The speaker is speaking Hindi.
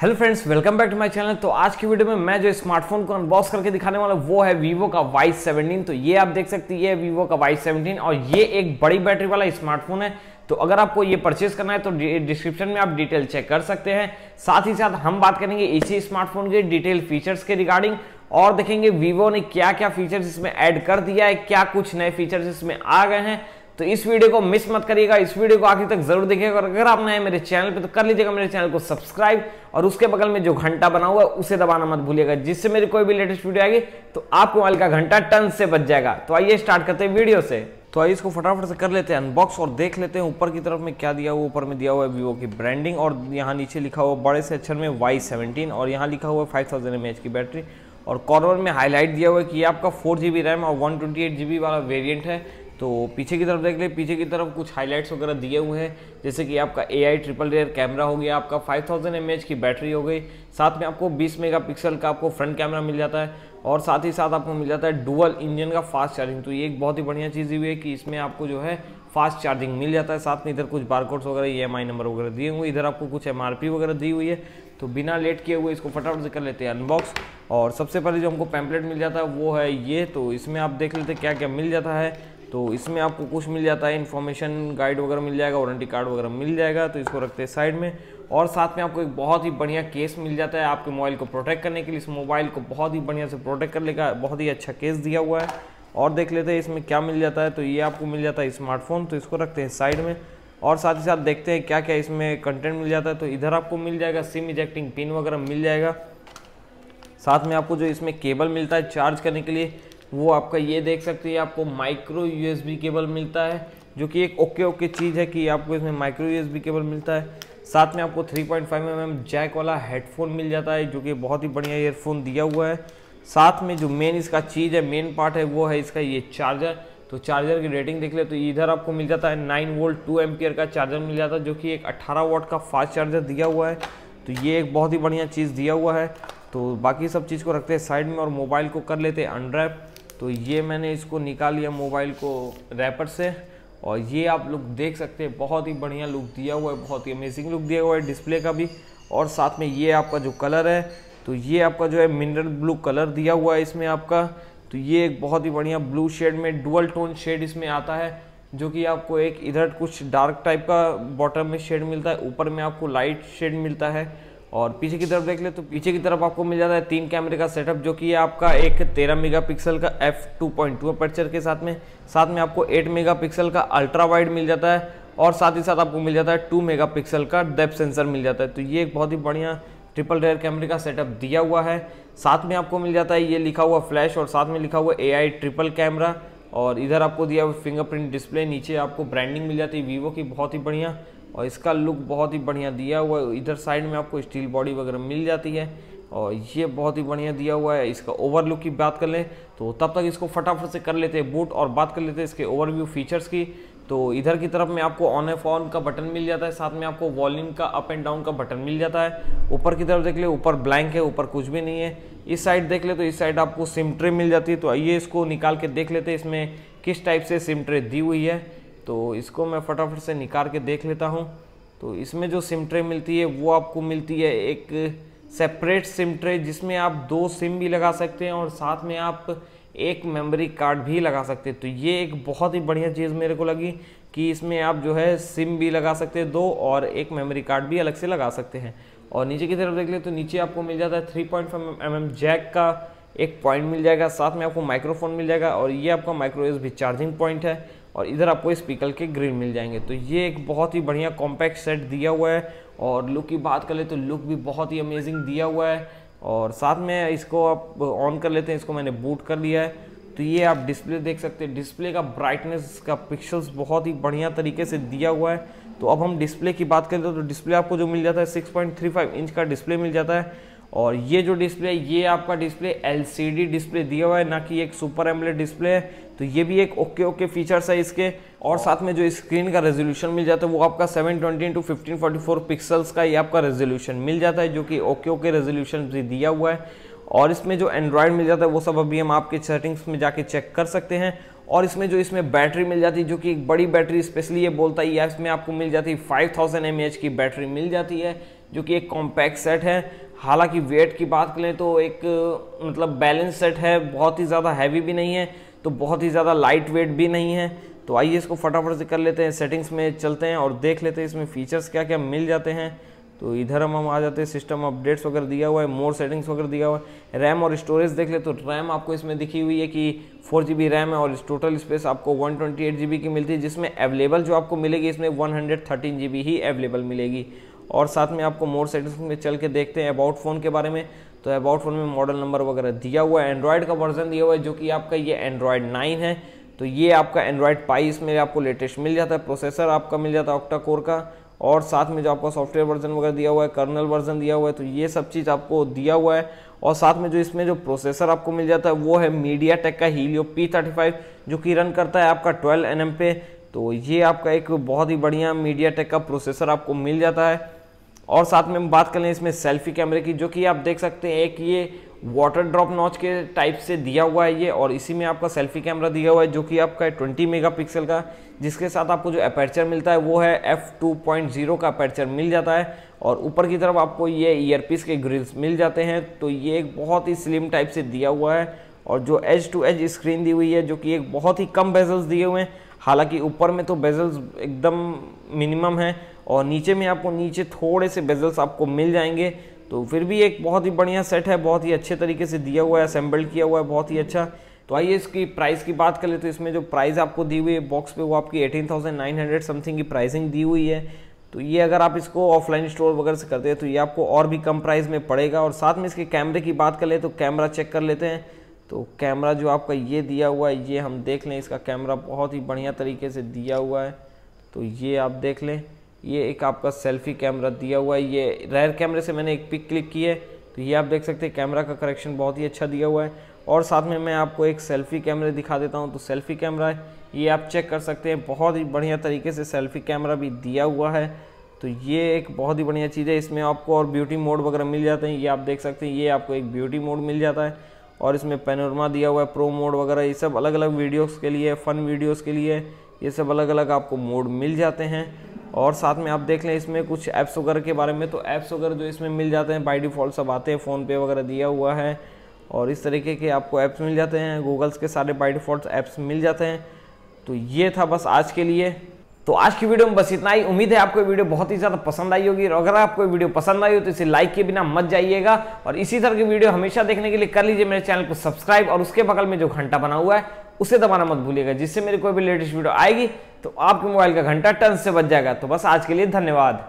Hello friends welcome back to my channel तो आज की वीडियो में मैं जो स्मार्टफ़ोन को अनबॉक्स करके दिखाने वाला वो है वीवो का वाई 17 तो ये आप देख सकते हैं, ये वीवो का वाई 17 और ये एक बड़ी बैटरी वाला स्मार्टफ़ोन है। तो अगर आपको ये परचेज करना है तो डिस्क्रिप्शन में आप डिटेल चेक कर सकते हैं। साथ ही साथ हम बात करेंगे इसी स्मार्टफ़ोन के डिटेल फीचर्स के रिगार्डिंग और देखेंगे वीवो ने क्या क्या फीचर्स इसमें ऐड कर दिया है, क्या कुछ नए फीचर्स इसमें आ गए हैं। तो इस वीडियो को मिस मत करिएगा, इस वीडियो को आखिर तक ज़रूर देखिएगा, और अगर आप नए मेरे चैनल पे तो कर लीजिएगा मेरे चैनल को सब्सक्राइब, और उसके बगल में जो घंटा बना हुआ है, उसे दबाना मत भूलिएगा, जिससे मेरी कोई भी लेटेस्ट वीडियो आएगी तो आपके मोबाइल का घंटा टन से बच जाएगा। तो आइए स्टार्ट करते हैं वीडियो से। तो आइए इसको फटाफट से कर लेते हैं अनबॉक्स और देख लेते हैं ऊपर की तरफ़ में क्या दिया हुआ, ऊपर में दिया हुआ है वीवो की ब्रांडिंग और यहाँ नीचे लिखा हुआ बड़े से अक्षर में वाई सेवनटीन और यहाँ लिखा हुआ है फाइव थाउज़ेंड की बैटरी और कॉर्नर में हाईलाइट दिया हुआ है कि ये आपका फोर जी बी रैम और वन ट्वेंटी वाला वेरियंट है। तो पीछे की तरफ़ देख ले, पीछे की तरफ़ कुछ हाइलाइट्स वगैरह दिए हुए हैं। जैसे कि आपका A I triple rear camera हो गया, आपका 5000 थाउज़ेंड की बैटरी हो गई। साथ में आपको 20 मेगापिक्सल का आपको फ्रंट कैमरा मिल जाता है और साथ ही साथ आपको मिल जाता है डुअल इंजन का फास्ट चार्जिंग तो ये एक बहुत ही बढ़िया चीज़ हुई है कि इसमें आपको जो है फास्ट चार्जिंग मिल जाता है। साथ में इधर कुछ बारकोड्स वगैरह ई एम नंबर वगैरह दिए हुए इधर आपको कुछ एमआरपी वगैरह दी हुई है। तो बिना लेट किए हुए इसको फटाफट से कर लेते हैं अनबॉक्स और सबसे पहले जो हमको पैम्पलेट मिल जाता है वो है ये। तो इसमें आप देख लेते हैं क्या क्या मिल जाता है। तो इसमें आपको कुछ मिल जाता है इन्फॉर्मेशन गाइड वगैरह मिल जाएगा वारंटी कार्ड वगैरह मिल जाएगा तो इसको रखते हैं साइड में। और साथ में आपको एक बहुत ही बढ़िया केस मिल जाता है आपके मोबाइल को प्रोटेक्ट करने के लिए। इस मोबाइल को बहुत ही बढ़िया से प्रोटेक्ट कर का बहुत ही अच्छा केस दिया हुआ है। और देख लेते हैं इसमें क्या मिल जाता है तो ये आपको मिल जाता है स्मार्टफ़ोन तो इसको रखते हैं साइड में। और साथ ही साथ देखते हैं क्या क्या इसमें कंटेंट मिल जाता है तो इधर आपको मिल जाएगा सिम इजेक्टिंग पिन वगैरह मिल जाएगा। साथ में आपको जो इसमें केबल मिलता है चार्ज करने के लिए वो आपका ये देख सकते हैं आपको माइक्रो यूएसबी केबल मिलता है, जो कि एक ओके ओके चीज़ है कि आपको इसमें माइक्रो यूएसबी केबल मिलता है। साथ में आपको 3.5 पॉइंट mm जैक वाला हेडफोन मिल जाता है, जो कि बहुत ही बढ़िया ईयरफोन दिया हुआ है। साथ में जो मेन इसका चीज़ है मेन पार्ट है, वो है इसका ये चार्जर तो चार्जर की रेटिंग देख ले तो इधर आपको मिल जाता है नाइन वोल्ट टू एम्पियर का चार्जर मिल जाता है, जो कि एक अट्ठारह वोट का फास्ट चार्जर दिया हुआ है। तो ये एक बहुत ही बढ़िया चीज़ दिया हुआ है। तो बाकी सब चीज़ को रखते हैं साइड में और मोबाइल को कर लेते हैं अनरैप तो ये मैंने इसको निकाल लिया मोबाइल को रैपर से, और ये आप लोग देख सकते हैं, बहुत ही बढ़िया लुक दिया हुआ है, बहुत ही अमेजिंग लुक दिया हुआ है डिस्प्ले का भी। और साथ में ये आपका जो कलर है तो ये आपका जो है मिनरल ब्लू कलर दिया हुआ है इसमें आपका। तो ये एक बहुत ही बढ़िया ब्लू शेड में डुअल टोन शेड इसमें आता है, जो कि आपको एक इधर कुछ डार्क टाइप का बॉटम में शेड मिलता है, ऊपर में आपको लाइट शेड मिलता है। और पीछे की तरफ़ देख ले तो पीछे की तरफ़ आपको मिल जाता है तीन कैमरे का सेटअप जो कि आपका एक 13 मेगापिक्सल का F two point two aperture के साथ में। साथ में आपको 8 मेगापिक्सल का अल्ट्रा वाइड मिल जाता है और साथ ही साथ आपको मिल जाता है 2 मेगापिक्सल का डेप सेंसर मिल जाता है। तो ये एक बहुत ही बढ़िया ट्रिपल रेयर कैमरे का सेटअप दिया हुआ है। साथ में आपको मिल जाता है ये लिखा हुआ फ्लैश और साथ में लिखा हुआ एआई ट्रिपल कैमरा और इधर आपको दिया हुआ फिंगरप्रिंट डिस्प्ले नीचे आपको ब्रांडिंग मिल जाती है वीवो की। बहुत ही बढ़िया। और इसका लुक बहुत ही बढ़िया दिया हुआ है। इधर साइड में आपको स्टील बॉडी वगैरह मिल जाती है और ये बहुत ही बढ़िया दिया हुआ है। इसका ओवरलुक की बात कर लें तो तब तक इसको फटाफट से कर लेते हैं बूट और बात कर लेते हैं इसके ओवरव्यू फीचर्स की। तो इधर की तरफ़ में आपको ऑन एफ़ ऑन का बटन मिल जाता है। साथ में आपको वॉल्यूम का अप एंड डाउन का बटन मिल जाता है। ऊपर की तरफ़ देख ले, ऊपर ब्लैंक है, ऊपर कुछ भी नहीं है। इस साइड देख ले तो इस साइड आपको सिम ट्रे मिल जाती है। तो आइए इसको निकाल के देख लेते हैं इसमें किस टाइप से सिम ट्रे दी हुई है। तो इसको मैं फटाफट से निकाल के देख लेता हूँ। तो इसमें जो सिम ट्रे मिलती है, वो आपको मिलती है एक सेपरेट सिम ट्रे, जिसमें आप दो सिम भी लगा सकते हैं और साथ में आप एक मेमोरी कार्ड भी लगा सकते हैं। तो ये एक बहुत ही बढ़िया चीज़ मेरे को लगी कि इसमें आप जो है सिम भी लगा सकते हैं दो और एक मेमोरी कार्ड भी अलग से लगा सकते हैं। और नीचे की तरफ़ देख ले तो नीचे आपको मिल जाता है three point five M M jack का एक पॉइंट मिल जाएगा, साथ में आपको माइक्रोफोन मिल जाएगा और ये आपका माइक्रो एस भी चार्जिंग पॉइंट है। और इधर आपको इस स्पीकर के ग्रिल मिल जाएँगे। तो ये एक बहुत ही बढ़िया कॉम्पैक्ट सेट दिया हुआ है और लुक की बात कर ले तो लुक भी बहुत ही अमेजिंग दिया हुआ है। और साथ में इसको आप ऑन कर लेते हैं, इसको मैंने बूट कर लिया है। तो ये आप डिस्प्ले देख सकते हैं। डिस्प्ले का ब्राइटनेस का पिक्सल्स बहुत ही बढ़िया तरीके से दिया हुआ है। तो अब हम डिस्प्ले की बात करें तो डिस्प्ले आपको जो मिल जाता है 6.35 इंच का डिस्प्ले मिल जाता है। और ये जो डिस्प्ले है, ये आपका डिस्प्ले एलसीडी डिस्प्ले दिया हुआ है, ना कि एक सुपर एमलेट डिस्प्ले है। तो ये भी एक ओके ओके फीचर्स है इसके। और साथ में जो स्क्रीन का रेजोल्यूशन मिल जाता है, वो आपका 720 ट्वेंटी इंटू फिफ्टीन पिक्सल्स का ये आपका रेजोल्यूशन मिल जाता है, जो कि ओके ओके रेजोल्यूशन भी दिया हुआ है। और इसमें जो एंड्रॉयड मिल जाता है, वो सब अभी हम आपके सेटिंग्स में जाके चेक कर सकते हैं। और इसमें जो इसमें बैटरी मिल जाती है, जो कि एक बड़ी बैटरी स्पेशली ये बोलता है या इसमें आपको मिल जाती है फाइव थाउज़ेंड की बैटरी मिल जाती है, जो कि एक कॉम्पैक्ट सेट है। हालाँकि वेट की बात करें तो एक मतलब बैलेंस सेट है, बहुत ही ज़्यादा हैवी भी नहीं है तो बहुत ही ज़्यादा लाइट वेट भी नहीं है। तो आइए इसको फटाफट से कर लेते हैं सेटिंग्स में, चलते हैं और देख लेते हैं इसमें फीचर्स क्या क्या मिल जाते हैं। तो इधर हम हम आ जाते हैं सिस्टम अपडेट्स वगैरह दिया हुआ है मोर सेटिंग्स वगैरह दिया हुआ है। रैम और स्टोरेज देख ले तो रैम आपको इसमें दिखी हुई है कि फोर जी रैम है और टोटल स्पेस आपको वन ट्वेंटी एट जी की मिलती है, जिसमें अवेलेबल जो आपको मिलेगी, इसमें वन हंड्रेड थर्टीन जी ही अवेलेबल मिलेगी। और साथ में आपको मोर सेटिंग्स में चल के देखते हैं अबाउट फ़ोन के बारे में। तो अबाउट फ़ोन में मॉडल नंबर वगैरह दिया हुआ है। एंड्रॉयड का वर्जन दिया हुआ है जो कि आपका ये एंड्रॉयड नाइन है। तो ये आपका एंड्रॉयड पाई इसमें आपको लेटेस्ट मिल जाता है। प्रोसेसर आपका मिल जाता है ऑक्टा कोर का। और साथ में जो आपका सॉफ्टवेयर वर्जन वगैरह दिया हुआ है कर्नल वर्जन दिया हुआ है तो ये सब चीज़ आपको दिया हुआ है। और साथ में जो इसमें जो प्रोसेसर आपको मिल जाता है, वो है मीडिया टेक का हीलियो पी थर्टी फाइव जो कि रन करता है आपका ट्वेल्व एन पे। तो ये आपका एक बहुत ही बढ़िया मीडिया टेक का प्रोसेसर आपको मिल जाता है। और साथ में हम बात कर लें इसमें सेल्फी कैमरे की, जो कि आप देख सकते हैं, एक ये वाटर ड्रॉप नॉच के टाइप से दिया हुआ है ये, और इसी में आपका सेल्फी कैमरा दिया हुआ है, जो कि आपका है ट्वेंटी मेगापिक्सल का, जिसके साथ आपको जो अपर्चर मिलता है वो है एफ़ टू पॉइंट ज़ीरो का अपर्चर मिल जाता है, और ऊपर की तरफ़ आपको ये ईयरपीस के ग्रिल्स मिल जाते हैं तो ये एक बहुत ही स्लिम टाइप से दिया हुआ है, और जो एज टू एज स्क्रीन दी हुई है, जो कि एक बहुत ही कम बेजल्स दिए हुए हैं, हालाँकि ऊपर में तो बेजल्स एकदम मिनिमम है और नीचे में आपको नीचे थोड़े से बेजल्स आपको मिल जाएँगे। तो फिर भी एक बहुत ही बढ़िया सेट है बहुत ही अच्छे तरीके से दिया हुआ है असेंबल्ड किया हुआ है बहुत ही अच्छा। तो आइए इसकी प्राइस की बात कर ले तो इसमें जो प्राइस आपको दी हुई है बॉक्स पे वो आपकी 18,900 समथिंग की प्राइसिंग दी हुई है। तो ये अगर आप इसको ऑफलाइन स्टोर वगैरह से करते हैं तो ये आपको और भी कम प्राइस में पड़ेगा। और साथ में इसके कैमरे की बात कर ले तो कैमरा चेक कर लेते हैं। तो कैमरा जो आपका ये दिया हुआ है ये हम देख लें इसका कैमरा बहुत ही बढ़िया तरीके से दिया हुआ है। तो ये आप देख लें। ये एक आपका सेल्फी कैमरा दिया हुआ है। ये रेयर कैमरे से मैंने एक पिक क्लिक की है। तो ये आप देख सकते हैं कैमरा का करेक्शन बहुत ही अच्छा दिया हुआ है। और साथ में मैं आपको एक सेल्फी कैमरे दिखा देता हूँ। तो सेल्फी कैमरा है। ये आप चेक कर सकते हैं। बहुत ही बढ़िया तरीके से सेल्फी कैमरा भी दिया हुआ है। तो ये एक बहुत ही बढ़िया चीज़ है। इसमें आपको और ब्यूटी मोड वगैरह मिल जाते हैं। ये आप देख सकते हैं, ये आपको एक ब्यूटी मोड मिल जाता है। और इसमें पेनोरमा दिया हुआ है प्रो मोड वगैरह, ये सब अलग अलग वीडियोस के लिए फ़न वीडियोस के लिए, ये सब अलग अलग आपको मोड मिल जाते हैं। और साथ में आप देख लें इसमें कुछ ऐप्स वगैरह के बारे में। तो ऐप्स वगैरह जो इसमें मिल जाते हैं बाई डिफ़ॉल्ट सब आते हैं फ़ोनपे वगैरह दिया हुआ है। और इस तरीके के आपको ऐप्स मिल जाते हैं गूगल्स के सारे बाई डिफ़ॉल्ट ऐप्स मिल जाते हैं। तो ये था बस आज के लिए। तो आज की वीडियो में बस इतना ही। उम्मीद है आपको वीडियो बहुत ही ज़्यादा पसंद आई होगी। और अगर आपको वीडियो पसंद आई हो तो इसे लाइक के बिना मत जाइएगा। और इसी तरह की वीडियो हमेशा देखने के लिए कर लीजिए मेरे चैनल को सब्सक्राइब। और उसके बगल में जो घंटा बना हुआ है, उसे दबाना मत भूलिएगा, जिससे मेरी कोई भी लेटेस्ट वीडियो आएगी तो आपके मोबाइल का घंटा टन से बच जाएगा। तो बस आज के लिए धन्यवाद।